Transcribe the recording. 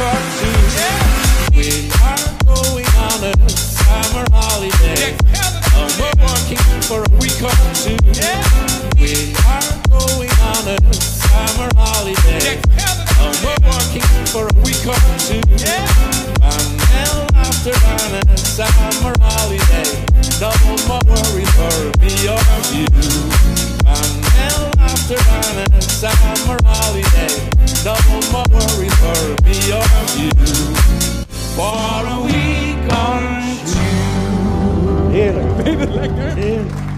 We are going on a summer holiday. We're working for a week or two. We are going on a summer holiday. We're working for a week or two. After summer holiday, no more worries for me. for a week on June. Yeah, baby, like that. Yeah.